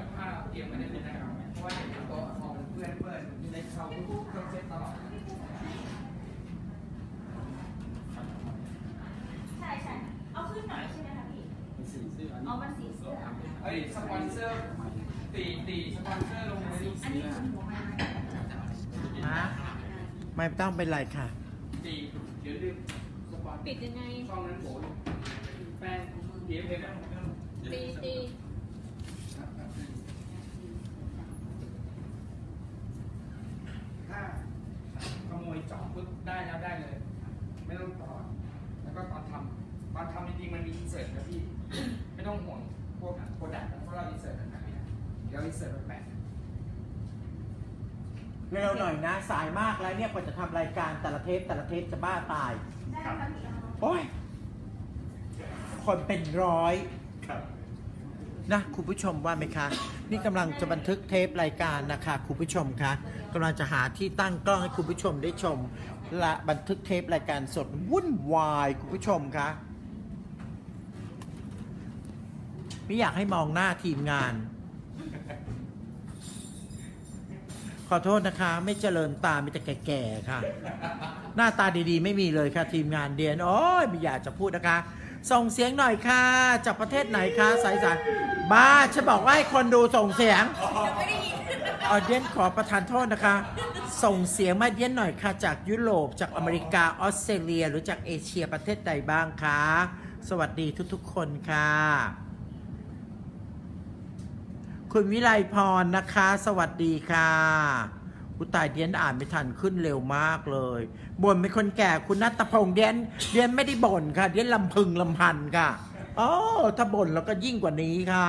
กับผ้าเตรียมไว้ได้เลยนะครับเพราะว่าเห็นโต๊ะพอมันเปื้อนเปื้อนในเขาทุกเครื่องเช็ดตลอดใช่ใช่เอาขึ้นหน่อยใช่ไหมคะพี่สีเสื้ออันเอานี้มันสีเสื้อเอ้ยสปอนเซอร์ตีตีสปอนเซอร์ลงในนี้อันนี้หัวไม้ฮะไม่ต้องเป็นไรค่ะตีเดี๋ยวลืมสปอนปิดยังไงช่องนั้นโผล่แป้งเดี๋ยวเพลงนะตีตี ขโมยเจาะปุ๊บได้แล้วได้เลย ไม่ต้องต่อ แล้วก็ตอนทำตอนทำจริงๆมันมี insert นะพี่ ไม่ต้องห่วงพวก product เพราะเรา insert แบบไหนนะเดี๋ยว insert แบบแปะเร็วหน่อยนะ สายมากแล้วเนี่ยกว่าจะทำรายการแต่ละเทปแต่ละเทปจะบ้าตาย ได้ค่ะพี่เอามาโอ้ยคนเป็นร้อย ครับ นะคุณผู้ชมว่าไหมคะ นี่กำลังจะบันทึกเทปรายการนะคะคุณผู้ชมคะกำลังจะหาที่ตั้งกล้องให้คุณผู้ชมได้ชม และบันทึกเทปรายการสดวุ่นวายคุณผู้ชมคะไม่อยากให้มองหน้าทีมงาน ขอโทษนะคะ ไม่เจริญตามีแต่แก่ๆค่ะ หน้าตาดีๆ ไม่มีเลยค่ะทีมงานเดียนโอ้ยไม่อยากจะพูดนะคะ ส่งเสียงหน่อยค่ะ จากประเทศไหนคะสายสายบ้าฉันบอกว่าให้คนดูส่งเสียงไม่ได้ยินออเดียนขอประทานโทษนะคะ ส่งเสียงมาเดียนหน่อยค่ะ จากยุโรปจากอเมริกาออสเตรเลีย หรือจากเอเชียประเทศใดบ้างคะสวัสดีทุกๆคนค่ะ คุณวิไลพรนะคะ สวัสดีค่ะ อุยตายเดียนอ่านไม่ทันขึ้นเร็วมากเลยบ่นเป็นคนแก่คุณนัตพงษ์เดียนเดียนไม่ได้บ่นค่ะ เดียนลำพึงลำพันค่ะอ๋อถ้าบ่นแล้วก็ยิ่งกว่านี้ค่ะ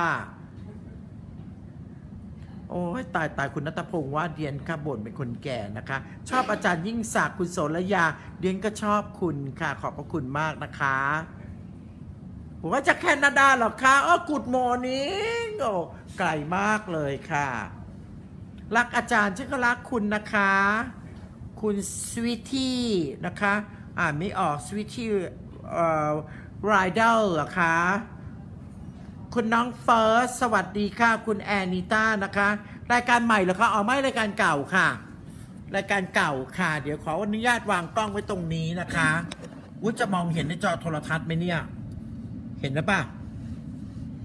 โอ้ยตายตายคุณนัตพงษ์ว่าเดียนค่ะบ่นเป็นคนแก่นะคะ ชอบอาจารย์ยิ่งศักดิ์คุณโสรยา เดียนก็ชอบคุณค่ะ ขอบพระคุณมากนะคะผมว่าจากแคนาดาหรอคะอ๋อกุดมอร์นิ่งโอ้ไกลมากเลยค่ะ รักอาจารย์ฉันก็รักคุณนะคะ คุณสวิตตี้นะคะ อ่านไม่ออกสวิตตี้เอ่อไรเดลเหรอคะคุณน้องเฟิร์สสวัสดีค่ะ คุณแอนนิต้านะคะ รายการใหม่เหรอคะอ๋อไม่รายการเก่าค่ะ รายการเก่าค่ะ เดี๋ยวขออนุญาตวางกล้องไว้ตรงนี้นะคะวุ้จะมองเห็นในจอโทรทัศน์ไหมเนี่ย เห็นหรือเปล่า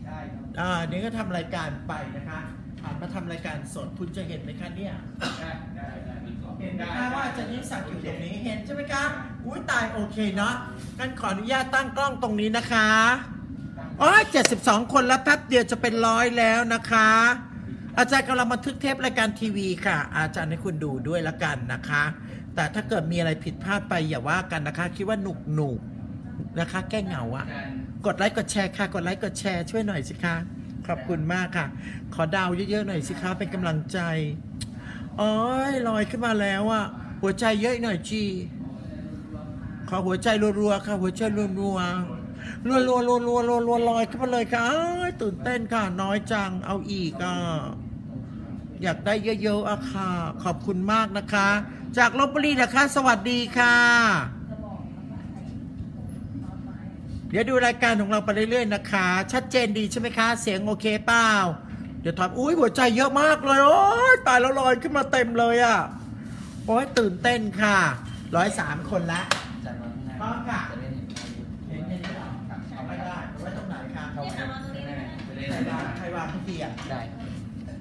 ได้ครับอ่าเดี๋ยวก็ทำรายการไปนะคะผ่าน มาทำรายการสดคุณจะเห็นไหมคะเนี่ย ได้ได้ได้เห็นไหมคะว่าอาจารย์ยิ่งศักดิ์อยู่ตรงนี้เห็นใช่ไหมคะอุ้ยตายโอเคเนาะงั้นขออนุญาตตั้งกล้องตรงนี้นะคะอ๋อ72 คนแล้วแป๊บเดียวจะเป็นร้อยแล้วนะคะ อาจารย์กำลังบันทึกเทปรายการทีวีค่ะ อาจารย์ให้คุณดูด้วยละกันนะคะ แต่ถ้าเกิดมีอะไรผิดพลาดไปอย่าว่ากันนะคะ คิดว่าหนุกหนุกๆนะคะ แก้เหงาอะอาจารย์กดไลค์กดแชร์ค่ะ กดไลค์กดแชร์ช่วยหน่อยสิคะ ขอบคุณมากค่ะ ขอดาวเยอะๆหน่อยสิคะเป็นกำลังใจโอ้ยลอยขึ้นมาแล้วอะหัวใจเยอะหน่อยจีขอหัวใจรัวๆค่ะ หัวใจรัวๆรัวๆรัวๆรัวๆรัวๆลอยขึ้นมาเลยค่ะตื่นเต้นค่ะ น้อยจังเอาอีกอะอยากได้เยอะๆอะค่ะ ขอบคุณมากนะคะ จากลบบุรีนะคะ สวัสดีค่ะ เดี๋ยวดูรายการของเราไปเรื่อยๆนะคะ ชัดเจนดีใช่ไหมคะ เสียงโอเคเปล่า เดี๋ยวถามอุ้ยหัวใจเยอะมากเลยโอ้ยตายแล้วลอยขึ้นมาเต็มเลยอะ่ะโอ้ยตื่นเต้นค่ะร้อยสามคนละจัดมาข้างหน้าพร้อมค่ะจะได้เห็นเห็นเห็นเหรอเอาไม่ได้เอาไว้ตรงไหนคะเข้ามาข้างหน้าจะได้ใครได้วางใครวางพิธีอะได้ครับ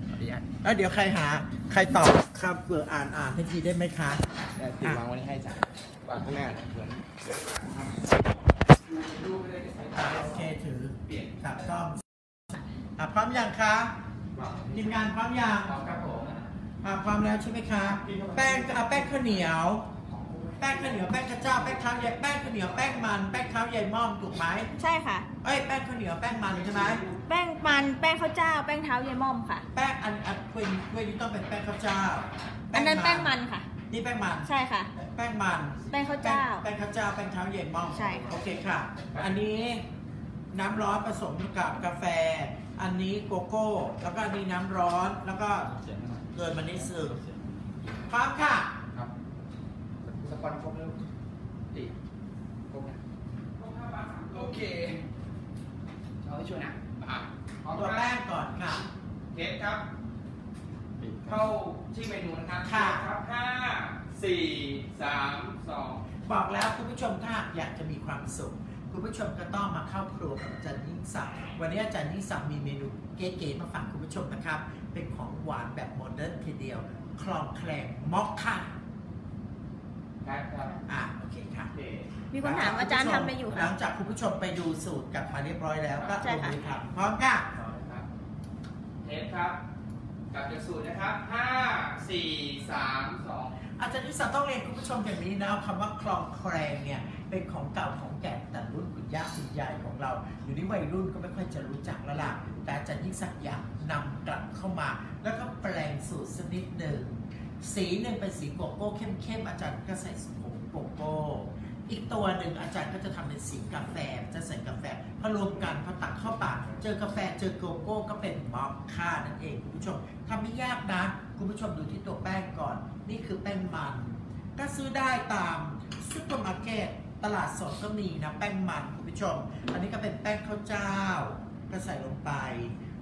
ขออนุญาตแล้วเดี๋ยวใครหาใครตอบครับเผื่ออ่านอ่านให้ทีได้ไหมคะได้ติดวางไว้ให้อาจารย์วางข้างหน้าเหมือ โอเคถือเปลี่ยนครับต้องอะพร้อมยังคะทีมงานพร้อมยังพร้อมครับผมอะพร้อมแล้วใช่ไหมคะแป้งอะแป้งข้าวเหนียว แป้งข้าวเหนียวแป้งข้าวเจ้าแป้งเท้าใหญ่แป้งข้าวเหนียวแป้งมันแป้งเท้าใหญ่ม่อมถูกไหมใช่ค่ะเอ้ยแป้งข้าวเหนียวแป้งมันใช่ไหมแป้งมันแป้งข้าวเจ้า แป้งเท้ายายม่อมค่ะ แป้งอันอันคุยคุยนี้ต้องเป็นแป้งข้าวเจ้าอันนั้นแป้งมันค่ะ นี่แป้งมัน ใช่ค่ะ แป้งมัน แป้งข้าวเจ้า แป้งข้าวเจ้า แป้งเท้าใหญ่ม่อมใช่ค่ะ โอเคค่ะ อันนี้น้ำร้อนผสมกับกาแฟ อันนี้โกโก้ แล้วก็อันนี้น้ำร้อน แล้วก็เกินมานิดนึงพร้อมค่ะ ครับสปอนครบแล้วติครบนะครบห้าบาทโอเคเอาให้ช่วยนะอะพร้อมตัวครับแป้งก่อนค่ะ เทสครับ เข้าที่เมนูนะครับค่ะเทสครับห้าสี่สามสองบอกแล้วคุณผู้ชมถ้าอยากจะมีความสุข คุณผู้ชมก็ต้องมาเข้าครัวกับอาจารย์ยิ่งศักดิ์วันนี้อาจารย์ยิ่งศักดิ์มีเมนูเก๋ๆมาฝากคุณผู้ชมนะครับ เป็นของหวานแบบโมเดิร์นทีเดียว คลองแคลงมอกค่ะครับครับอะโอเคค่ะ โอเค มีคนถามอาจารย์ทำอะไรอยู่หคะลังจากคุณผู้ชมไปดูสูตรกลับมาเรียบร้อยแล้วก็ใช่ลงค่ะ มือทำพร้อมค่ะต่อเลยครับเทสครับ กลับจากสูตรนะครับห้าสี่สามสองอาจารย์นิสสันต้องเรียนคุณผู้ชมอย่างนี้นะคำว่าคลองแครงเนี่ยเป็นของเก่าของแก่แต่รุ่นคุณย่าคุณยายของเรา อยู่ในวัยรุ่นก็ไม่ค่อยจะรู้จักแล้วล่ะแต่อาจารย์ยิ่งศักดิ์อยากนำกลับเข้ามา แล้วก็แปลงสูตรสักนิดหนึ่งสีหนึ่งเป็นสีโกโก้เข้มๆอาจารย์ก็ใส่ผงโกโก้ อีกตัวหนึ่งอาจารย์ก็จะทำเป็นสีกาแฟจะใส่กาแฟพอรวมกันพอตักเข้าปากเจอกาแฟเจอโกโก้ก็เป็นมอคค่านั่นเองคุณผู้ชมทำไม่ยากนะคุณผู้ชมดูที่ตัวแป้งก่อน นี่คือแป้งมัน ก็ซื้อได้ตามซุปเปอร์มาร์เก็ตตลาดสดก็มีนะแป้งมันคุณผู้ชม อันนี้ก็เป็นแป้งข้าวเจ้า ก็ใส่ลงไป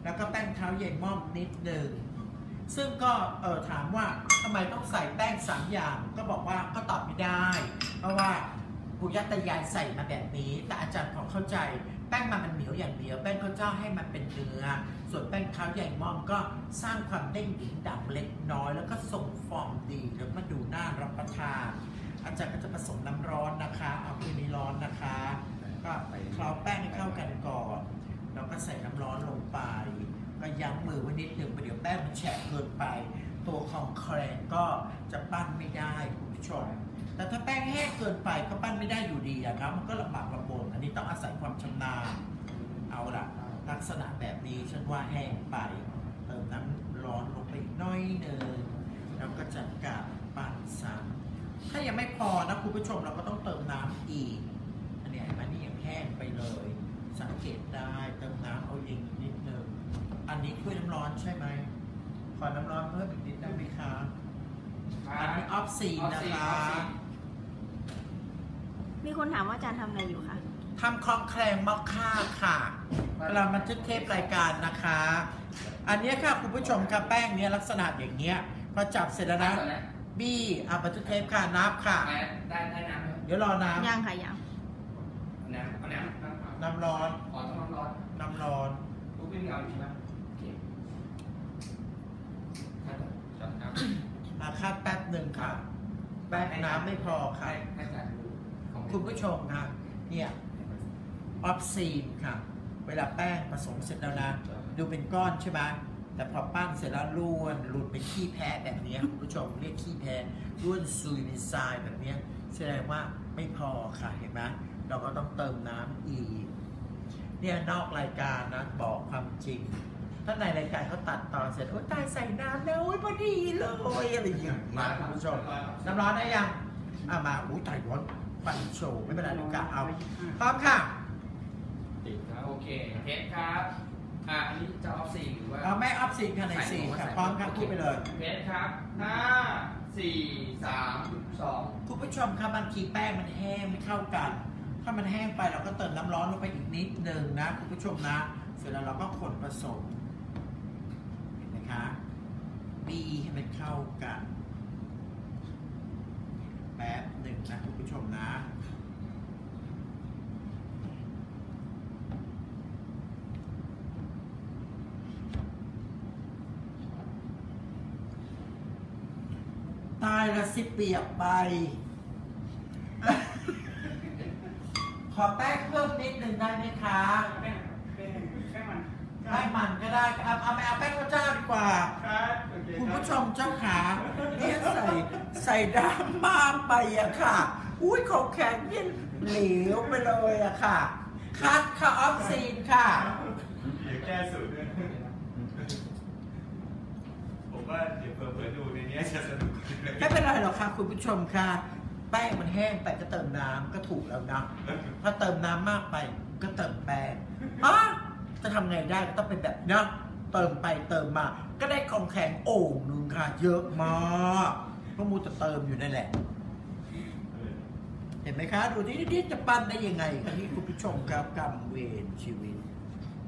แล้วก็แป้งเท้าเย็นม่อมนิดหนึ่งซึ่งก็เออถามว่าทำไมต้องใส่แป้งสามอย่าง ก็บอกว่าก็ตอบไม่ได้ เพราะว่า ปู่ย่าตายายใส่มาแบบนี้ แต่อาจารย์ของเข้าใจ แป้งมันมันเหนียวอย่างเดียว แป้งข้าวเจ้าให้มันเป็นเนื้อ ส่วนแป้งเท้าใหญ่ม่อมก็สร้างความเด้งดึงดังเล็กน้อย แล้วก็ส่งฟองดีแล้วมาดูน่ารับประทาน อาจารย์ก็จะผสมน้ำร้อนนะคะ เอาคืนนี้ร้อนนะคะ ก็เคล้าแป้งให้เข้ากันก่อน แล้วก็ใส่น้ำร้อนลงไป ก็ยั้งมือไว้นิดหนึ่งประเดี๋ยวแป้งมันแฉะเกินไป ตัวของแครงก็จะปั้นไม่ได้คุณผู้ชม แต่ถ้าแป้งแห้งเกินไปก็ปั้นไม่ได้อยู่ดีอะครับมันก็ลำบากลำบนอันนี้ต้องอาศัยความชำนาญเอาละลักษณะแบบนี้ฉันว่าแห้งไป เติมน้ำร้อนลงไปอีกน้อยหนึ่งแล้วก็จัดการปั้นซ้ำถ้ายังไม่พอนะคุณผู้ชมเราก็ต้องเติมน้ำอีกอันเนี้ยเห็นนี่ยังแห้งไปเลย สังเกตได้เติมน้ำเอาเองนิดนึงอันนี้ถ้วยน้ำร้อนใช่ไหมขอน้ำร้อนเพิ่มอีกนิดได้ไหมคะอันนี้ off scene นะคะ มีคนถามว่าอาจารย์ทำอะไรอยู่คะทำครองแครงมอคค่าค่ะ เรามาบันทึกเทปรายการนะคะ อันเนี้ยค่ะคุณผู้ชมค่ะแป้งเนี้ยลักษณะอย่างเงี้ยพอจับเสร็จแล้วนะบี้อะบันทึกเทปค่ะนับค่ะ ได้ได้น้ำไหมเดี๋ยวรอน้ยังค่ะยังน้ำเอาน้ำน้ำำน้ำร้อนขอต้องน้ำร้อนน้ำร้อนลูกพี่มีเอาอยู่ใช่ไหมโอเคจัดครับอาคาดแป๊บหนึ่งค่ะ แป๊บน้ำไม่พอค่ะ คุณผู้ชมค่ะเนี่ยoff scene ค่ะ เวลาแป้งผสมเสร็จแล้วนะดูเป็นก้อนใช่ไหมแต่พอปั้นเสร็จแล้วร่วนหลุดเป็นขี้แพ้แบบนี้คุณผู้ชมเรียกขี้แพ้ร่วนซุยในทรายแบบนี้แสดงว่าไม่พอค่ะเห็นไหมเราก็ต้องเติมน้ำอีก เนี่ยนอกรายการนะบอกความจริง ถ้าในรายการเขาตัดตอนเสร็จโอ้ตายใส่น้ำแล้วโอ้ยพอดีเลยอะไรอย่างเงี้ยนะคุณผู้ชมน้ำร้อนได้ยังอะมาอุ้ยตายร้อน ฟันโชว์ไม่เป็นไรลูกกะเอาพร้อมค่ะติดครับโอเค test ครับอ่าอันนี้จะ off scene หรือว่าเอาแม่ off scene ค่ะใน scene ค่ะพร้อมครับคิดไปเลย test ครับห้าสี่สามสองคุณผู้ชมครับบางทีแป้งมันแห้งไม่เข้ากัน ถ้ามันแห้งไปเราก็เติมน้ำร้อนลงไปอีกนิดหนึ่งนะคุณผู้ชมนะเสร็จแล้วเราก็คนผสมเห็นไหมคะบีให้มันเข้ากัน แป๊บหนึ่งนะคุณผู้ชมนะตายละสิเปียกไป ขอแป้งเพิ่มนิดหนึ่งได้ไหมคะ แป้งแป้งแป้งมัน แป้งมันก็ได้ครับเอาไปเอาแป้งข้าวเจ้าดีกว่า ครับโอเคคุณรับผู้ชมเจ้าขาเนี่ยใส่ใส่ดามมากไปอะค่ะ อุ้ยของแข็งเนี่ยเหลวไปเลยอะค่ะ คัดค่ะออฟซีนค่ะ เดี๋ยวแก้สูตรด้วยผมว่าเดี๋ยวเผลอๆดูในนี้จะสนุกไม่เป็นไรหรอกค่ะคุณผู้ชมค่ะ แป้งมันแห้งไปก็เติมน้ำก็ถูกแล้วนะถ้าเติมน้ำมากไปก็เติมแป้งอะ จะทำไงได้ก็ต้องเป็นแบบนี้เติมไปเติมมา ก็ได้ของแข็งโอ่งหนึงค่ะ เยอะมากเพราะมูจะเติมอยู่นั่นแหละ เห็นไหมคะ ดูที่นี่จะปั้นได้ยังไงคะที่คุณผู้ชมครับกรรมเวรชีวิต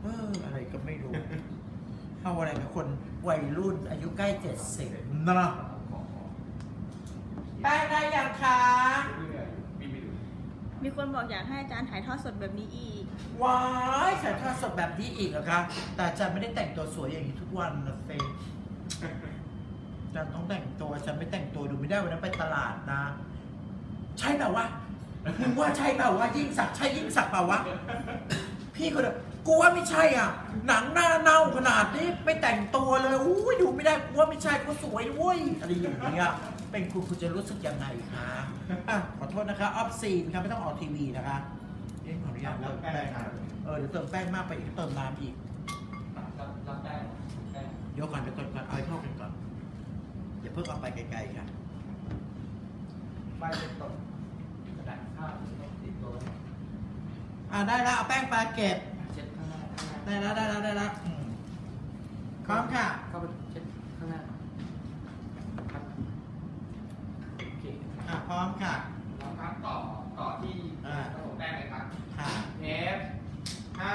เอออะไรก็ไม่รู้พเข้าอะไรกับคนวัยรุ่นอายุใกล้เจ็ดสิบเนาะแป้งได้ยังคะมีไม่ดู มีคนบอกอยากให้อาจารย์ถ่ายทอดสดแบบนี้อีก ว้ายถ่ายทอดสดแบบนี้อีกเหรอคะ แต่อาจารย์ไม่ได้แต่งตัวสวยอย่างนี้ทุกวันนะเฟย์อาจารย์ต้องแต่งตัวอาจารย์ไม่แต่งตัวดูไม่ได้วันนั้นไปตลาดนะ ใช่เปล่าวะมึงว่าใช่เปล่าวะยิ่งสักใช่ยิ่งสักเปล่าวะ พี่ก็เลยกูว่าไม่ใช่อะ หนังหน้าเน่าขนาดนี้ไม่แต่งตัวเลยอุ้ยดูไม่ได้กูว่าไม่ใช่กูสวยเว้ยอะไรอย่างเงี้ย เป็นคุณคุณจะรู้สึกยังไงคะอะขอโทษนะคะออฟซีนครับไม่ต้องออกทีวีนะคะเอ็นขออนุญาตเติมแป้งเออเดี๋ยวเติมแป้งมากไปอีกเติมน้ำอีกรับรับได้ได้เดี๋ยวก่อนเดี๋ยวก่อนก่อนเอาให้เข้ากันก่อนอย่าเพิ่งเอาไปไกลๆค่ะใบเป็นตกกระดาษข้าวที่ต้องติดตัวไว้อ่าได้แล้วเอาแป้งปลาเก็บเช็ดข้างหน้าข้างหน้าได้แล้วได้แล้วได้แล้วอืมพร้อมค่ะเข้าไปเช็ดข้างหน้าครับโอเคอะพร้อมค่ะแล้วครับต่อต่อที่อ่าผสมแป้งเลยครับค่ะเทปห้า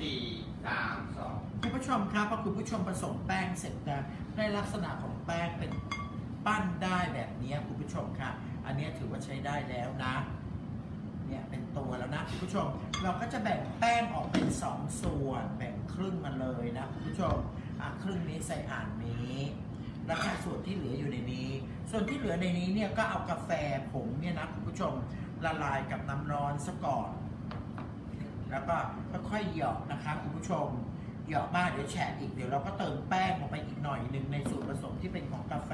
สี่สามสองคุณผู้ชมครับพอคุณผู้ชมผสมแป้งเสร็จนะได้ลักษณะของแป้งเป็นปั้นได้แบบนี้คุณผู้ชมค่ะ อันนี้ถือว่าใช้ได้แล้วนะเนี่ยเป็นตัวแล้วนะคุณผู้ชม เราก็จะแบ่งแป้งออกเป็นสองส่วน แบ่งครึ่งมาเลยนะคุณผู้ชมอะครึ่งนี้ใส่อ่านนี้ แล้วก็ส่วนที่เหลืออยู่ในนี้ ส่วนที่เหลือในนี้เนี่ยก็เอากาแฟผงเนี่ยนะคุณผู้ชมละลายกับน้ำร้อนซะก่อน แล้วก็ค่อยๆหยาะนะคะคุณผู้ชมหยาะบ้างเดี๋ยวแฉะอีกเดี๋ยวเราก็เติมแป้งลงไปอีกหน่อยหนึ่งในส่วนผสมที่เป็นของกาแฟ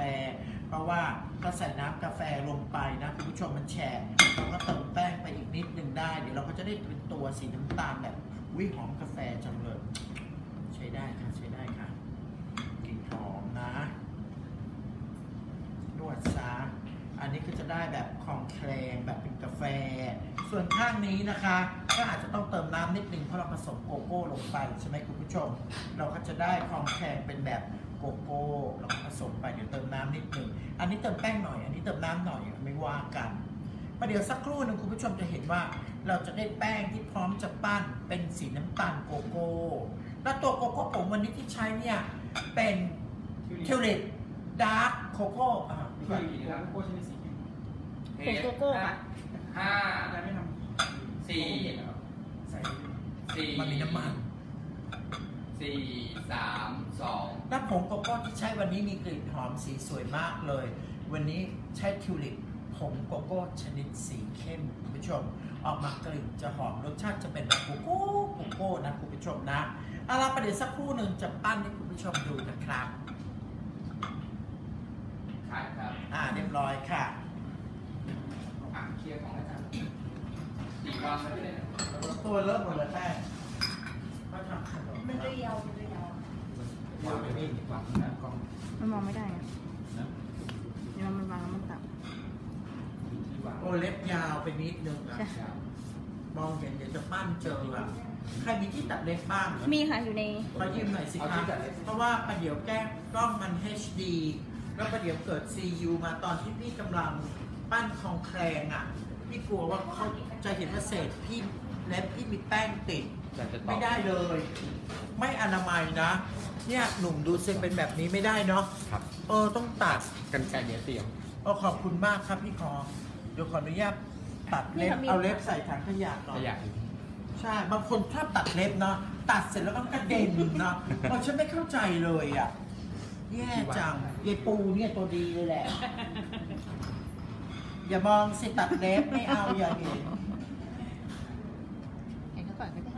เพราะว่าก็ใส่น้ำกาแฟลงไปนะคุณผู้ชมมันแฉะเราก็เติมแป้งไปอีกนิดหนึ่งได้ เดี๋ยวเราก็จะได้เป็นตัวสีน้ำตาลแบบวิหอมกาแฟจังเลย ใช้ได้ค่ะใช้ได้ค่ะกลิ่นหอมนะ นวดซะอันนี้ก็ จะได้แบบคลองแคลงแบบเป็นกาแฟ ส่วนข้างนี้นะคะ ก็อาจจะต้องเติมน้ำนิดนึงเพราะเราผสมโกโก้ลงไปใช่ไหมคุณผู้ชม เราก็จะได้คลองแคลงเป็นแบบโกโก้เราผสมไปเดี๋ยวเติมน้ำนิดนึงอันนี้เติมแป้งหน่อย อันนี้เติมน้ำหน่อยไม่ว่ากันประเดี๋ยวสักครู่นึงคุณผู้ชมจะเห็นว่า เราจะได้แป้งที่พร้อมจะปั้นเป็นสีน้ำตาลโกโก้ แล้วตัวโกโก้ผมวันนี้ที่ใช้เนี่ยเป็นทิวลิป dark cocoa อ่านี่ก็อีกนะครับโก้ใช้ในสี ผงโกโก้ค่ะห้าได้ไม่ทำสี่ใส่สี่มันมีน้ำมันสี่สามสองน้ำผงโกโก้ที่ใช้วันนี้มีกลิ่นหอมสีสวยมากเลย วันนี้ใช้ทิวลิปผงโกโก้ชนิดสีเข้มคุณผู้ชม ออกมากลิ่นจะหอมรสชาติจะเป็นแบบโกโก้โกโก้นะคุณผู้ชมนะเอาล่ะประเดี๋ยวสักครู่หนึ่งจะปั้นให้คุณผู้ชมดูนะครับครับครับอ่าเรียบร้อยค่ะอะ เคลียร์ของอาจารย์สี่วันแล้วเนี่ยตัวเริ่มหมดแล้วแป้งก็ทำขนมมันเรียวมันเรียววางไปนี่วางหน้ากล้องมันมองไม่ได้อะนะเดี๋ยวมันวางแล้วมันตับที่วางโอ้เล็บยาวไปนิดนึงอะใช่มองเห็นเดี๋ยวจะปั้นเจออะใครมีที่ตัดเล็บบ้างเหรอมีค่ะอยู่ในขอยืมหน่อยสิครับเพราะว่าประเดี๋ยวแก้กล้องมัน HD แล้วประเดี๋ยวเกิด CU มาตอนที่พี่กำลัง ปั้นคองแคลงอะพี่กลัวว่าเขาจะเห็นว่าเศษพี่เล็บพี่มีแป้งติดจะจะต่อไม่ได้เลย ไม่อนามัยนะ เนี่ยหนุ่มดูเซนเป็นแบบนี้ไม่ได้เนาะครับเออต้องตัดกันไกลเดี๋ยวเตรียม เออขอบคุณมากครับพี่คอเดี๋ยวขออนุญาตตัดเล็บนี่ค่ะมีเอาเล็บใส่ถังขยะหน่ขอยยะอยู่ใช่ บางคนชอบตัดเล็บเนาะตัดเสร็จแล้วก็กระเด็นเนาะเออฉันไม่เข้าใจเลยอะแย่จังยายปูเนี่ยตัวดีเลยแหละ อย่ามองสิตัดเล็บไม่เอาอย่าเห็นเห็นเขาก่อนก็ได้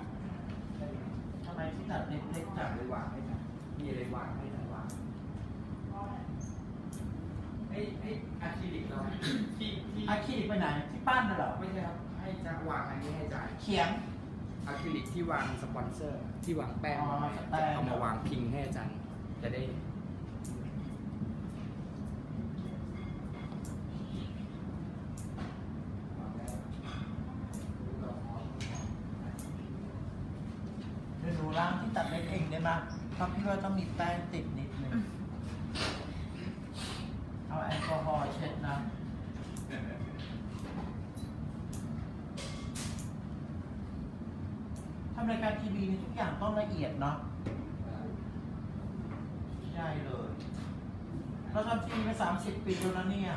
ทำไมที่ตัดเล็บเล็กจังเลยวางให้กันมีอะไรวางให้กันวางไอ้ไอ้อะคริลิกเราที่ที่อาคีไปไหนที่ปั้นน่ะเหรอไม่ใช่ครับให้จะวางอันนี้ให้จ่ายเขียง อะคริลิกที่วางสปอนเซอร์ ที่วางแป้งอ๋อแป้ง เอามาวางพิงให้อาจารย์จะได้ เดี๋ยวหนูล้างที่ตัดเล็บเองได้ไหม เพราะพี่ว่าต้องมีแป้งติดนิดนึงเอาแอลกอฮอล์เช็ดนะทำรายการทีวีนี่ทุกอย่างต้องละเอียดเนาะได้เลย เราทำทีวีมาสามสิบปีแล้วนะเนี่ย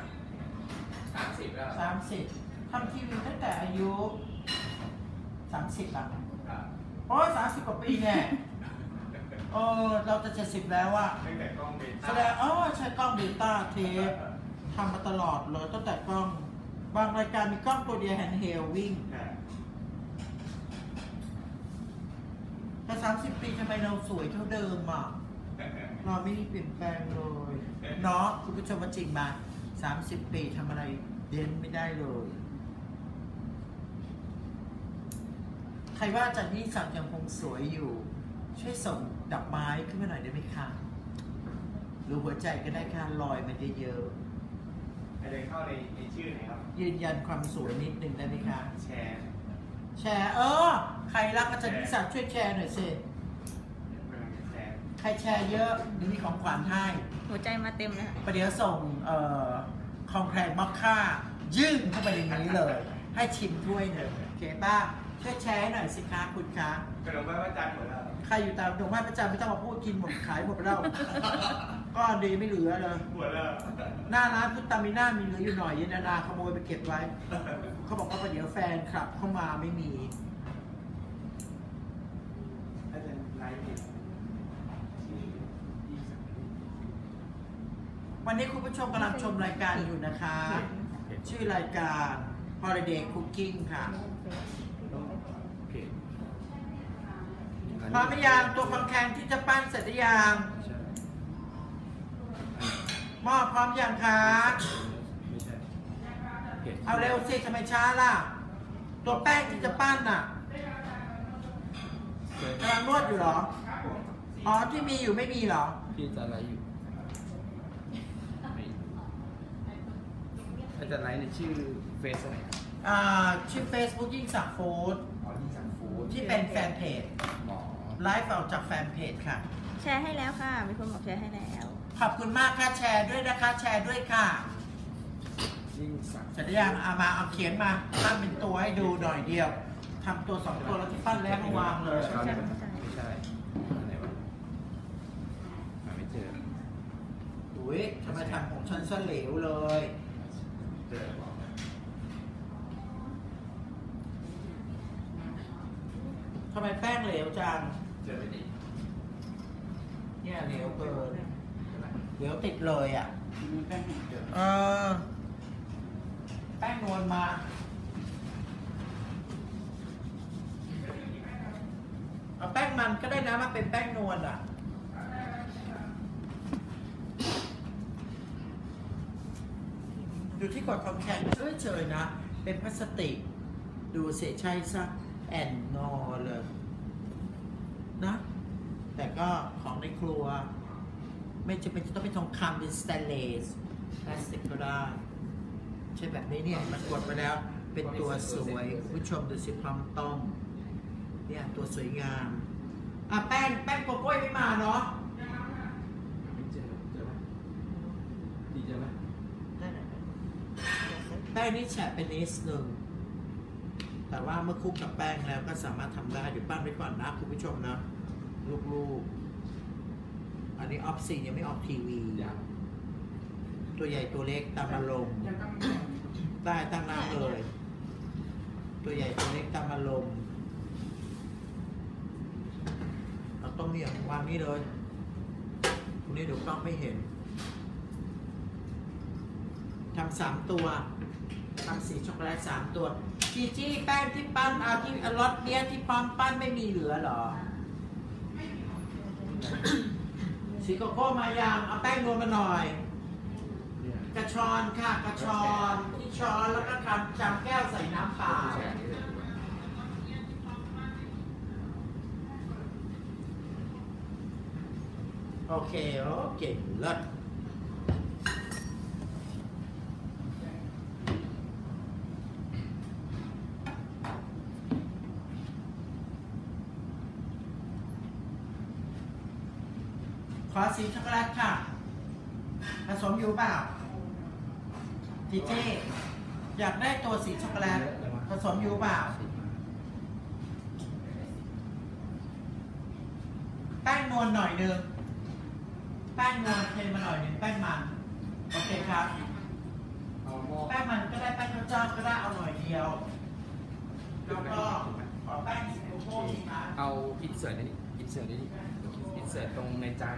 สามสิบแล้วสามสิบทำทีวีตั้งแต่อายุสามสิบอะครับโอ้สามสิบกว่าปีเนี่ย เออเราจะเจ็ดสิบแล้วอะตั้งแต่กล้องเบแสต้าดงอ๋อใช้กล้องเบต้าเทปทำมาตลอดเลยตั้งแต่กล้อง บางรายการมีกล้องตัวเดียวแฮนด์เฮลวิ่ง อ่าแต่สามสิบปีทำไมเราสวยเท่าเดิมอะ เราไม่ได้เปลี่ยนแปลงเลยเนาะคุณผู้ชมว่าจริงมาสามสิบปีทำอะไรเด่นไม่ได้เลย ใครว่าอาจารย์ยิ่งศักดิ์ยังคงสวยอยู่ ช่วยส่งดอกไม้ขึ้นมาหน่อยได้ไหมคะหรือหัวใจก็ได้ค่ะลอยมันเยอะอะไรเข้าในในชื่อไหนครับ ๆยืนยันความสวยนิดนึงได้ไหมคะ แชร์แชร์เออ ใครรักอาจารย์ยิ่งศักดิ์ช่วยแชร์หน่อยสิกำลังจะแชร์ใครแชร์เยอะเดี๋ยวมีของขวัญให้ หัวใจมาเต็มเลยค่ะประเดี๋ยวส่งเอ่อคองแครงมอคค่า ยื่นเข้าไปในนี้เลย ให้ชิมถ้วยหนึ่งโอเคป้าช่วยแชร์ให้หน่อยสิคะคุณคะขนมไหว้พระจันทร์หมดแล้ว ใครอยู่ตามดงไม้ประจำไม่ต้องมาพูดกินหมดขายหมดแล้วก็ดีไม่เหลือเลยหมดแล้วหน้าร้านพุทธามิน่ามีเหลืออยู่หน่อยเยนนานาขโมยไปเก็บไว้ เขาบอกว่าประเดี๋ยวแฟนคลับเข้ามาไม่มีอาจารย์ไลฟ์ที่ที่สักวันนี้คุณผู้ชมกำลังชมรายการอยู่นะคะ ชื่อรายการ Holiday Cooking ค่ะ พร้อมหรือยังตัวคองแคนที่จะปั้นเสร็จหรือยังใช่หม้อพร้อมยังคะไม่ใช่เพจเอาเร็วสิทำไมช้าล่ะ ตัวแป้งที่จะปั้นน่ะกำลังนวดอยู่เหรอ อ๋อที่มีอยู่ไม่มีเหรอ พี่จะไลฟ์อยู่อาจารย์ไลฟ์ในชื่อเฟซอะไรครับอ่าชื่อ Facebook ยิ่งสักดิ์ฟู้ดอ๋อที่สั่งฟู้ดที่เป็นแฟนเพจหมอ ไลฟ์ออกจากแฟนเพจค่ะ แชร์ให้แล้วค่ะ มีคนบอกแชร์ให้แล้ว ขอบคุณมากค่ะแชร์ด้วยนะคะ แชร์ด้วยค่ะยิ่งสั่งเสร็จหรือยังเอามาเอาเขียนมาปั้นเป็นตัวให้ดูหน่อยเดียวทำตัวสองตัวแล้วที่ปั้นแล้วมาวางเลยไม่ใช่ไม่ใช่อันไหนวะหาไม่เจออุ้ยทำไมทำของฉันซะเหลวเลยเจอบอกทำไมแป้งเหลวจัง เจอไม่ดีเนี่ยเหลวเกินเหลวติดเลยอะมีแป้งเจอเออแป้งนวลมาเอาแป้งมันก็ได้นะมาเป็นแป้งนวลอะดูที่กดคอมแคนเฉยเฉยๆนะ เป็นพลาสติก ดูเสียใช่ซะแอนนอเลย นะแต่ก็ของในครัว ไม่จำเป็นจะต้องเป็นทองคำเป็นสแตนเลสพลาสติกก็ได้ใช่แบบนี้เนี่ยมันกดไปแล้ว เป็นตัวสวยคุณผู้ชมดูสิพร้อมต้มเนี่ยตัวสวยงามอะแป้งแป้งโกโก้ยไม่มาเนาะไม่เจอเจอไหมดีเจอไหมแป้งนี่แฉะเป็นนิดหนึ่ง แต่ว่าเมื่อคลุกกับแป้งแล้วก็สามารถทำได้เดี๋ยวปั้นไปก่อนนะคุณผู้ชมนะ ลูกๆ อันนี้ออฟซียังไม่ออกทีวียังตัวใหญ่ตัวเล็กตามอารมณ์ยังต้องได้ตั้งน้ำเลย ตัวใหญ่ตัวเล็กตามอารมณ์เราต้องเนี่ยวางนี่เลยตรงนี้เดี๋ยวกล้องไม่เห็นทำสามตัว ทำสีช็อกโกแลตสามตัวจีจี้แป้งที่ปั้นเอาที่รสเนี้ยที่ปั้นปั้นไม่มีเหลือเหรอสีโกโก้มายังเอาแป้งนวลมาหน่อย กระชอนค่ะกระชอนที่ช้อนแล้วก็ทำจำแก้วใส่น้ำเปล่าแชร์นี่เลยดีกว่าโอเคโอเคเลิศขอสีช็อก โกแลตค่ะ ผสมอยู่เปล่าจีเจอยากได้ตัวสีช็อกโกแลตผสมอยู่เปล่า แป้งนวลหน่อยนึงแแป้งนวลเทมาหน่อยนึงแป้งมัน โอเคครับ แป้งมันก็ได้แป้งข้าวเจ้าก็ได้เอาหน่อยเดียว แล้วก็ขอแป้งสีโก้อีกนะเอาอินเสิร์ตนี่อินเสิร์ตนี่อินเสิร์ตตรงในจาน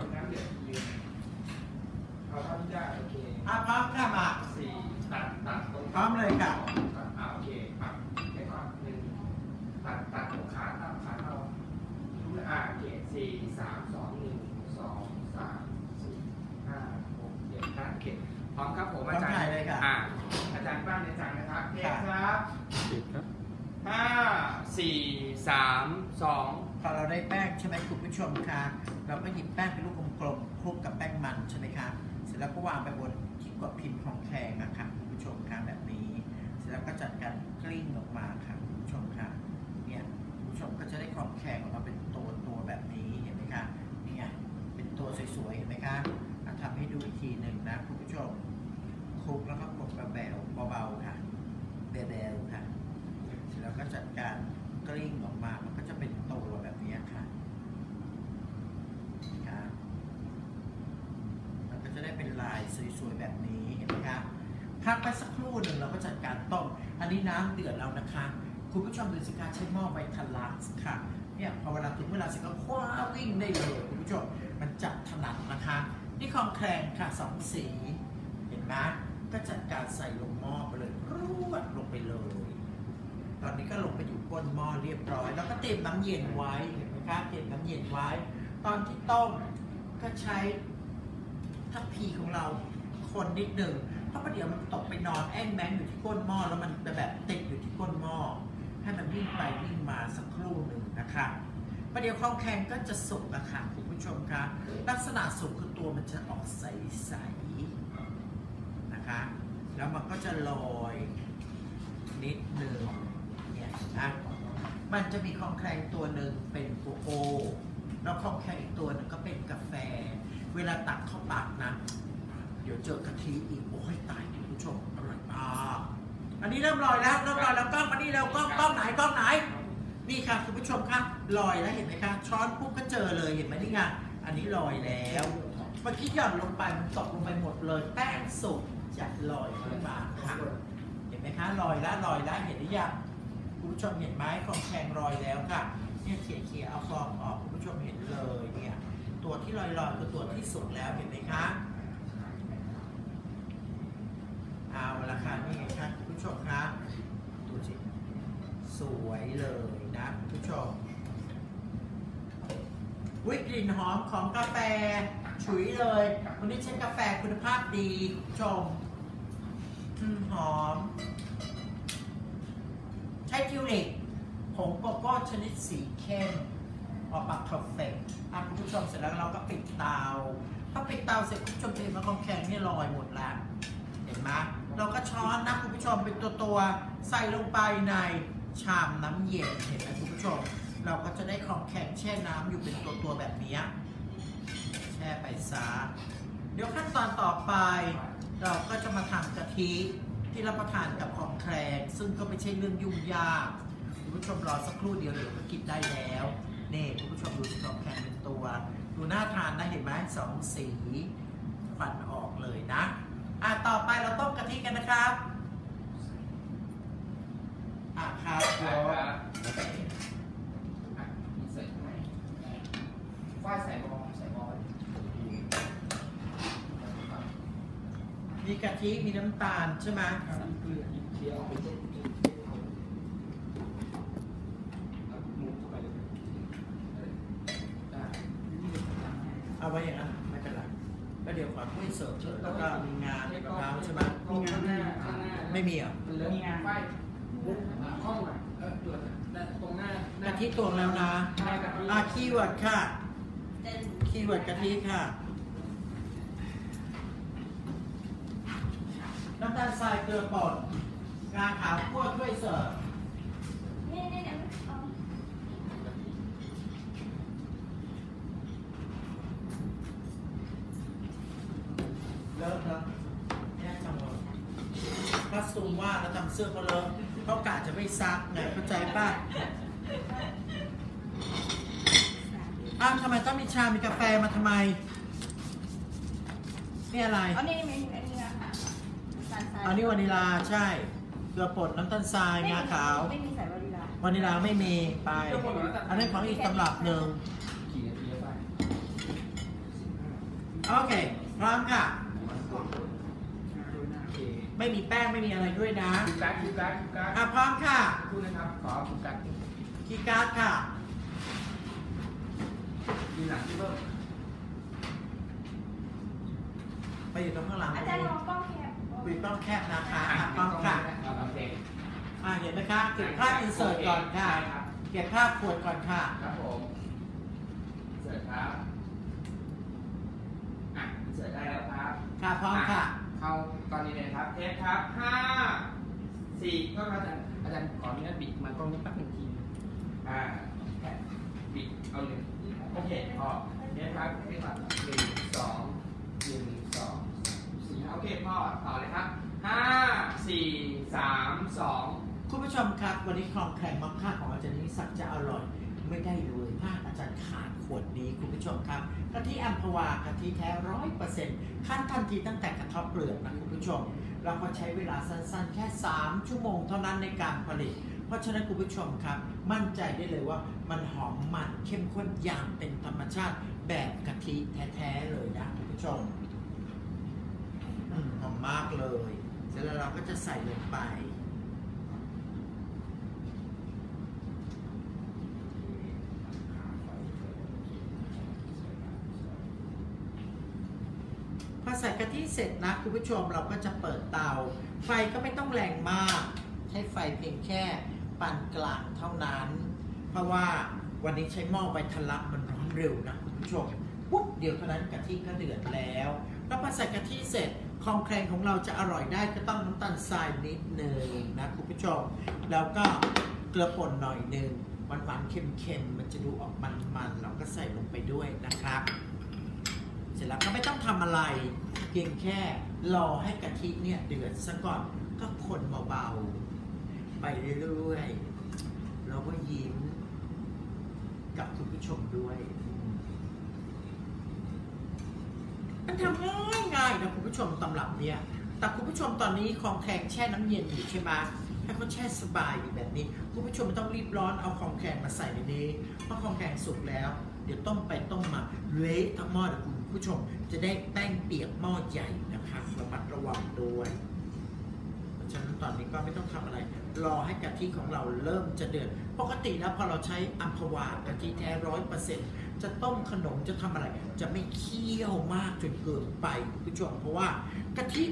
หยิบแป้งเป็นลูกกลมๆคลุกกับแป้งมันใช่ไหมคะเสร็จแล้วก็วางไปบนที่กดพิมพ์ของแข็งนะคะคุณผู้ชมคะแบบนี้ เสร็จแล้วก็จัดการกลิ้งออกมาค่ะคุณผู้ชมคะเนี่ยคุณผู้ชมก็จะได้ของแข็งออกมาเป็นตัวตัวๆแบบนี้เห็นไหมคะเนี่ยเป็นตัวสวยๆเห็นไหมคะอะทำให้ดูอีกทีหนึ่งนะคุณผู้ชมคลุกแล้วก็กดแบวเบาๆค่ะแบวๆค่ะ เสร็จแล้วก็จัดการกลิ้งออกมา มันก็จะเป็นตัวแบบนี้ค่ะค่ะมันก็จะได้เป็นลาย สวยๆแบบนี้เห็นไหมคะพักไปสักครู่หนึ่งเราก็จัดการต้ม อันนี้น้ำเดือดแล้วนะคะ คุณผู้ชมดูสิคะใช้หม้อไวทลักซ์ค่ะ เนี่ยพอเวลาถึงเวลาเสร็จก็คว้าวิ่งได้เลยคุณผู้ชม มันจับถนัดนะคะ นี่ของแคลงค่ะสองสี เห็นไหมก็จัดการใส่ลงหม้อไปเลยรวดลงไปเลย ตอนนี้ก็ลงไปอยู่ก้นหม้อเรียบร้อย แล้วก็เตรียมน้ำเย็นไว้เห็นไหมคะเตรียมน้ำเย็นไว้ ตอนที่ต้มก็ใช้ทัพพีของเรา คนนิดหนึ่งเพราะประเดี๋ยวมันตกไปนอนแอ่งแมงอยู่ที่ก้นหม้อแล้วมันแบบติดอยู่ที่ก้นหม้อให้มันวิ่งไปวิ่งมาสักครู่หนึ่งนะคะประเดี๋ยวข้าวแข็งก็จะสุกนะคะคุณผู้ชมคะลักษณะสุกคือตัวมันจะออกใสๆนะคะ แล้วมันก็จะลอยนิดหนึ่งเนี่ยนะมันจะมีของแคลงตัวหนึ่งเป็นโกโก้แล้วของแคลงอีกตัวหนึ่งก็เป็นกาแฟ เวลาตักเข้าปากนะ เดี๋ยวเจอกะทิอีกโอ้ยตายคุณผู้ชมอร่อยมากอันนี้เริ่มลอยแล้วเริ่มลอยแล้วกล้องมานี่แล้วกล้องกล้องไหนกล้องไหน นี่ค่ะคุณผู้ชมค่ะลอยแล้วเห็นไหมคะช้อนปุ๊บก็เจอเลยเห็นไหมนี่ไงอันนี้ลอยแล้วเมื่อกี้หย่อนลงไปมันตกลงไปหมดเลย แป้งสุกจะลอยขึ้นมาค่ะเห็นไหมคะลอยแล้วลอยแล้วเห็นหรือยังคุณผู้ชมเห็นไหมของแข็งลอยแล้วค่ะเนี่ยเขี่ยเขี่ยเอาฟองออกคุณผู้ชมเห็นเลยเนี่ยตัวที่ลอยลอยคือตัวที่สุกแล้วเห็นไหมคะ เอาละค่ะนี่ไงคะคุณผู้ชมคะดูสิสวยเลยนะคุณผู้ชมวิกลิ่นหอมของกาแฟฉุยเลย วันนี้ใช้กาแฟคุณภาพดีคุณผู้ชมหอม ใช้ทิวลิปผงโกโก้ชนิดสีเข้มออกมา perfect อะคุณผู้ชมเสร็จแล้วเราก็ปิดเตาพอปิดเตาเสร็จคุณผู้ชมเห็นว่าครองแครงนี่ลอยหมดแล้ว เห็นไหม เราก็ช้อนนะคุณผู้ชมเป็นตัวตัวๆใส่ลงไปในชามน้ำเย็นเห็นไหมคุณผู้ชม เราก็จะได้ของแข็งแช่น้ำอยู่เป็นตัวตัวๆแบบนี้แช่ไปซะเดี๋ยวขั้นตอนต่อไป เราก็จะมาทำกะทิที่รับประทานกับของแครงซึ่งก็ไม่ใช่เรื่องยุ่งยากคุณผู้ชมรอสักครู่เดียวเดี๋ยวก็กินได้แล้วนี่คุณผู้ชมดูสิของแครงเป็นตัว ดูน่าทานนะเห็นไหมสองสีควันออกเลยนะ อะต่อไปเราต้มกะทิกันนะครับอะครับได้ครับอะอินเสิร์ตไหมฝ้ายใส่บอลใส่บอลมีกะทิมีน้ำตาลใช่ไหมเกลือเคี่ยวไปเส้นเส้นเอาเอาหมูเข้าไปเลยเอาไว้อย่างนั้น แล้วเดี๋ยวขอถ้วยเสิร์ฟเถอะแล้วก็มีงานมะพร้าวใช่ไหมมีงานข้างหน้าข้างหน้าไม่มีเหรอมันเลิกไฟห้องอะเออตรวจนะตรงหน้ากะทิตวงแล้วนะใช่กะทิอะคีย์เวิร์ดค่ะคีย์เวิร์ดกะทิค่ะน้ำตาลทรายเกลือป่นงาขาวคั่วถ้วยเสิร์ฟ นี่นี่เดี๋ยวเอา คอสตูมว่าแล้วทำ เสื้อเขาเลอะเขากะจะไม่ซักไงเข้าใจป่ะอ้าวทำไมต้องมีชา มีกาแฟมาทำไมนี่อะไรอันนี้ไม่อันนี้นะคะน้ำตาลทรายอันนี้วานิลาใช่เกลือป่นน้ำตาลทรายงาขาวไม่มีใส่วานิลาวานิลาไม่มีไป อันนั้นของอีกตำรับหนึ่งกี่นาทีแล้วไปโอเคพร้อมค่ะโอเค ไม่มีแป้งไม่มีอะไรด้วยนะดูการ์ดดูการ์ดดูการ์ดอะพร้อมค่ะพูดนะครับ ขอดูการ์ดคีย์การ์ดค่ะยืนหลังที่เพิ่มไปอยู่ตรงข้างหลังอาจารย์ลองกล้องแคบคุยต้องแคบนะคะอะอะพร้อมค่ะเอาโอเคอะเห็นไหมคะเก็บภาพอินเสิร์ตก่อนค่ะใช่ครับเก็บภาพขวดก่อนค่ะครับผมเสิร์ฟครับอะเสิร์ฟได้แล้วครับค่ะพร้อมค่ะ เข้าตอนนี้เลยครับ เทปครับห้าสี่ก็อาจารย์อาจารย์ขอมีนัดบิดมากล้องนี้แป๊บหนึงทีอ่าแปะบิดเอาเลยโอเคพอเทปครับเทปครับหนึ่งสองหนึ่งสองสี่โอเคพ่อต่อเลยครับห้าสี่สามสองคุณผู้ชมครับ วันนี้คลองแคลงมอคค่าของอาจารย์นิสักจะอร่อยไม่ได้เลยถ้าอาจารย์ขาดขวดนี้คุณผู้ชมครับกะทิอัมพวากะทิแท้ร้อยเปอร์เซ็นต์ ขั้นทันทีตั้งแต่กระทบเปลือกนะคุณผู้ชม เราก็ใช้เวลาสั้นๆ แค่ 3 ชั่วโมงเท่านั้นในการผลิต เพราะฉะนั้นคุณผู้ชมครับ มั่นใจได้เลยว่ามันหอมมันเข้มข้นอย่างเป็นธรรมชาติแบบกะทิแท้ๆเลยนะคุณผู้ชมหอมมากเลย เสร็จแล้วเราก็จะใส่ลงไป พ อใส่กะทิเสร็จนะคุณผู้ชมเราก็จะเปิดเตา ไฟก็ไม่ต้องแรงมาก ใช้ไฟเพียงแค่ปานกลางเท่านั้น เพราะว่าวันนี้ใช้หม้อไวทะลักมันร้อนเร็วนะคุณผู้ชมปุ๊บเดี๋ยวเท่านั้นกะทิก็เดือดแล้ว แล้วพอใส่กะทิเสร็จคองแคลงของเราจะอร่อยได้ก็ต้องน้ำตาลทรายนิดหนึ่งนะคุณผู้ชม แล้วก็เกลือป่นหน่อยหนึ่งหวานๆเค็มๆมันจะดูออกมันๆเราก็ใส่ลงไปด้วยนะครับ ร็จแล้วก็ไม่ต้องทำอะไร เพียงแค่รอให้กะทิเนี่ยเดือดซะก่อนก็คนเบาๆไปเรื่อยๆแล้วก็ยิ้มกับคุณผู้ชมด้วย มันทำง่ายง่ายๆนะคุณผู้ชมตำรับเนี่ย แต่คุณผู้ชมตอนนี้ของแข็งแช่น้ำเย็นอยู่ใช่ไหมให้เขาแช่สบายอยู่แบบนี้ คุณผู้ชมไม่ต้องรีบร้อนเอาของแข็งมาใส่ในนี้เพราะของแข็งสุกแล้ว เดี๋ยวต้มไปต้มมาเละทั้งหม้อเดี๋ยวคุณ ผู้ชมจะได้แป้งเปียกหม้อใหญ่นะคะระมัดระวังด้วยเพราะฉะนั้นตอนนี้ก็ไม่ต้องทำอะไร รอให้กะทิของเราเริ่มจะเดือดปกติแล้วพอเราใช้อัมพวากะทิแท้ร้อยเปอร์เซ็นต์จะต้มขนมจะทำอะไร จะไม่เคี่ยวมากจนเกินไปคุณผู้ชม เพราะว่ากะทิ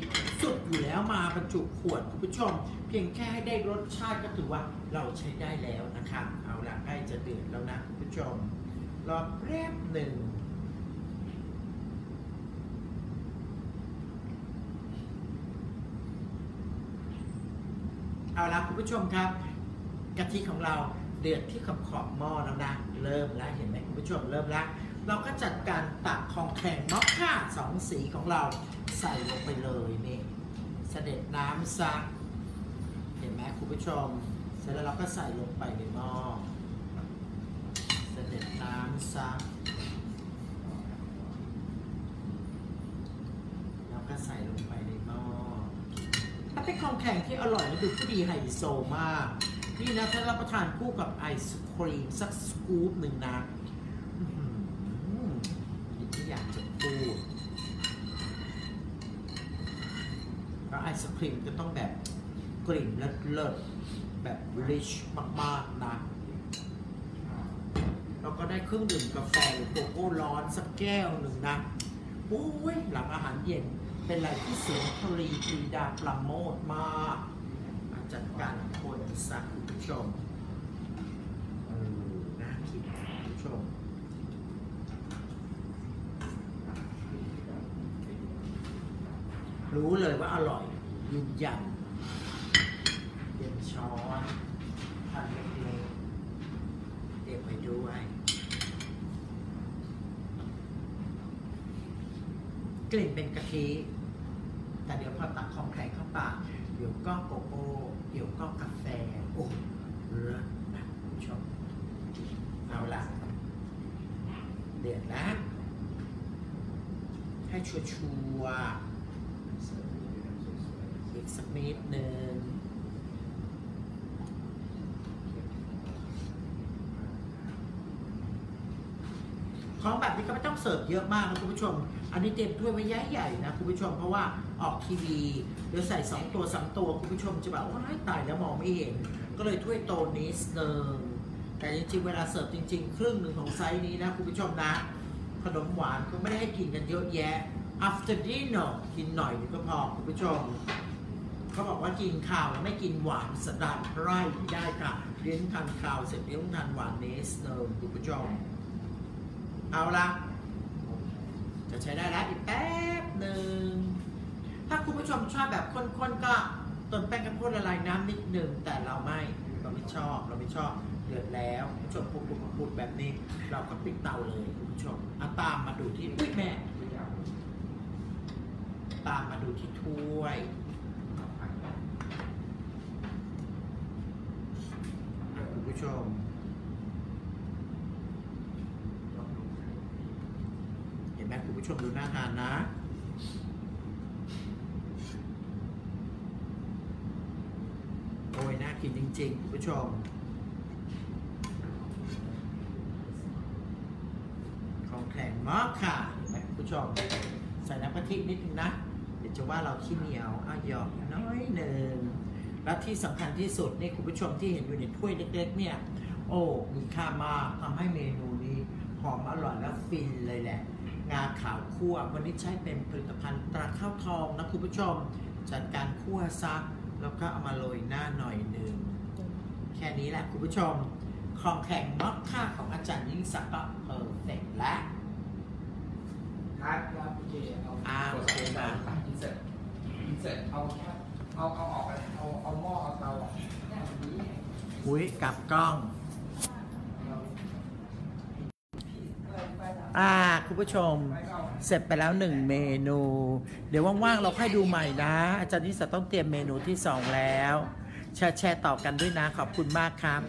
สุดอยู่แล้วมาบรรจุขวดคุณผู้ชม เพียงแค่ให้ได้รสชาติก็ถือว่าเราใช้ได้แล้วนะคะเอาละใกล้จะเดือดแล้วนะคุณผู้ชมรอแป๊บหนึ่ง เอาละคุณผู้ชมครับกะทิของเราเดือดที่ขอบขอบหม้อแล้วนะเริ่มแล้วเห็นไหมคุณผู้ชมเริ่มแล้วเราก็จัดการตักของแข็งมอคค่าสองสีของเราใส่ลงไปเลยนี่เสด็จน้ำซักเห็นไหมคุณผู้ชม เสร็จแล้วเราก็ใส่ลงไปในหม้อเสด็จน้ำซักแล้วก็ใส่ลงไป ถ้าเป็นของแข็งที่อร่อยและดูผู้ดีไฮโซมาก นี่นะถ้ารับประทานคู่กับไอศครีมสักสกู๊ปหนึ่งนะอืมไม่อยากจะพูดแล้วไอศครีมก็ต้องแบบกลิ่นเลิศๆแบบ rich มากๆนะแล้วก็ได้เครื่องดื่มกาแฟหรือโกโก้ร้อนสักแก้วหนึ่งนะโอ้ยหลังอาหารเย็น เป็นอะไรที่เสียงทรีปรีดาปราโมทมากมาจัดการคนสักคุณผู้ชมน่าคิดคุณผู้ชมรู้เลยว่าอร่อยยืนยันเตรียมช้อนทันเล็กๆเตรียมไปด้วยกลิ่นเป็นกะทิ แต่เดี๋ยวพอตักของแข็งเข้าปาก เดี๋ยวก็โกโก้เดี๋ยวก็กาแฟ โอ้เลิศนะคุณผู้ชม เอาละเดือดแล้ว ให้ชัวอีกสักนิดหนึ่งของแบบนี้ก็ไม่ต้องเสิร์ฟเยอะมากนะคุณผู้ชม อันนี้เตรียมถ้วยไว้ใหญ่ๆนะคุณผู้ชม เพราะว่าออกทีวีเดี๋ยวใส่สองตัวสามตัวคุณผู้ชมจะแบบว่าตายแล้วมองไม่เห็น ก็เลยถ้วยโตนิดนึงแต่จริงๆเวลาเสิร์ฟจริง ๆ ครึ่งหนึ่งของไซส์นี้นะคุณผู้ชมนะ ขนมหวานก็ไม่ได้ให้กินกันเยอะแยะ after dinner กินหน่อยก็พอคุณผู้ชมเขาบอกว่ากินข้าวไม่กินหวานสันดานไพร่ไม่ได้ค่ะเลี้ยงทานข้าวเสร็จเลี้ยงทานหวานเนสเนิมคุณผู้ชมเอาละจะใช้ได้แล้วอีกแป๊บหนึ่งถ้าคุณผู้ชมชอบแบบข้นๆก็ต้นแป้งข้าวโพดละลายน้ำนิดหนึ่งแต่เราไม่เราไม่ชอบเราไม่ชอบเดือดแล้วคุณผู้ชมปุดๆปุดแบบนี้ เราก็ปิดเตาเลยคุณผู้ชมอาตามมาดูที่อุ้ยแม่ ตามมาดูที่ถ้วยคุณผู้ชม เห็นไหมคุณผู้ชมดูน่าทานนะโอ้ยน่ากินจริงๆ คุณผู้ชมของแข็งมากค่ะเห็นไหมคุณผู้ชม ใส่น้ำกะทินิดนึงนะ ดี๋ยวจะว่าเราขี้เหนียวอ้าวหยอกน้อยหนึ่งและที่สำคัญที่สุดนี่คุณผู้ชมที่เห็นอยู่ในถ้วยเล็ก ๆ เนี่ย โอ้มีค่ามากทำให้เมนูนี้หอมอร่อยและฟินเลยแหละ งาขาวคั่ววันนี้ใช้เป็นผลิตภัณฑ์ตราข้าวทองนะคุณผู้ชม จัดการคั่วซักแล้วก็เอามาโรยหน้าหน่อยหนึ่งแค่นี้แหละคุณผู้ชมครองแครงมอคค่าของอาจารย์ยิ่งศักดิ์ก็ perfect แล้วครับครับโอเคเอาอ่าโอเคนะอิน เสร์ตอินเสร์ตเอาแค่เอาเอาออกไปเอาเอาหม้อเอาเตาออกเนี่ยแบบนี้อุ้ยกลับกล้อง อ่า คุณผู้ชม เสร็จไปแล้วหนึ่งเมนู เดี๋ยวว่างๆ เราค่อยดูใหม่นะ อาจารย์นิสต้องเตรียมเมนูที่สองแล้ว แชร์แชร์ต่อกันด้วยนะ ขอบคุณมากครับ